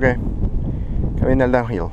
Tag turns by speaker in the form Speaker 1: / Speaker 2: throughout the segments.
Speaker 1: Okay. Kami Coming downhill.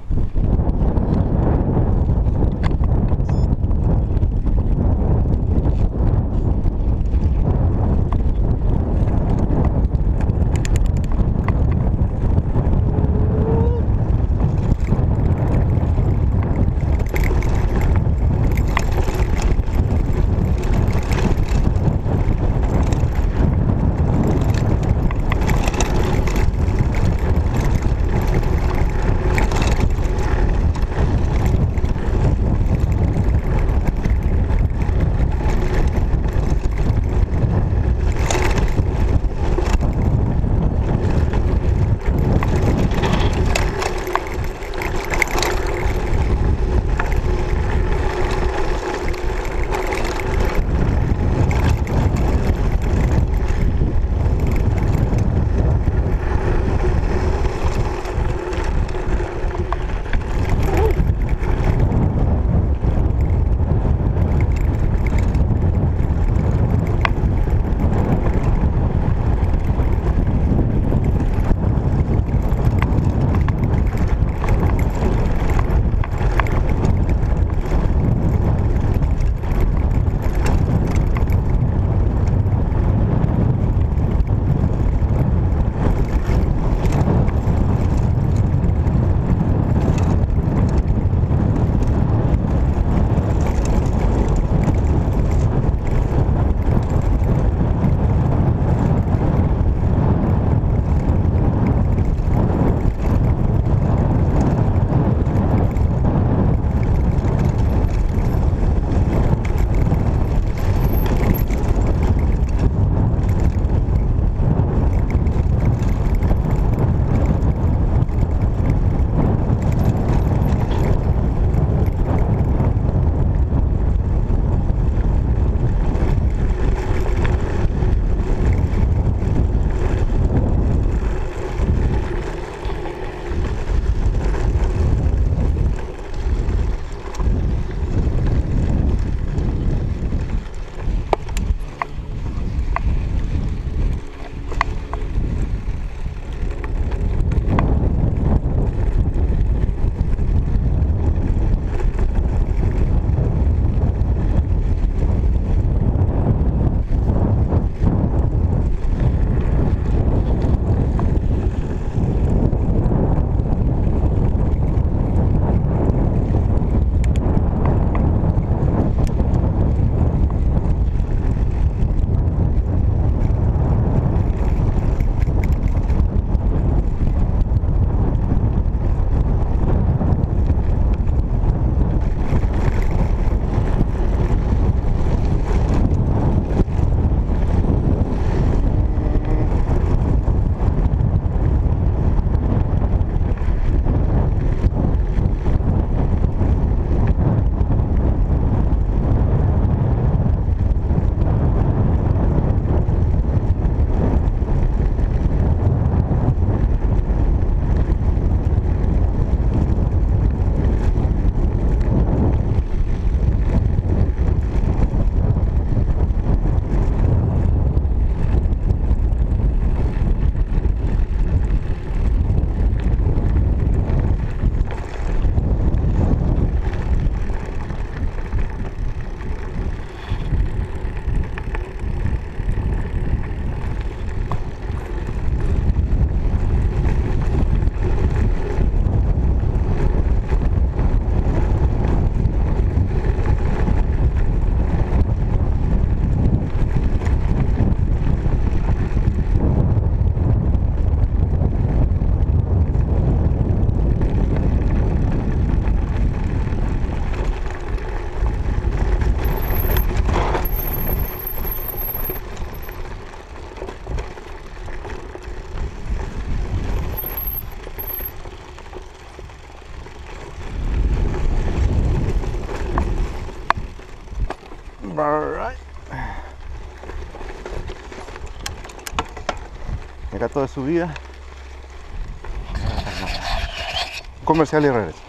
Speaker 1: Alright. Acá todo de subida. Comercial y regreso.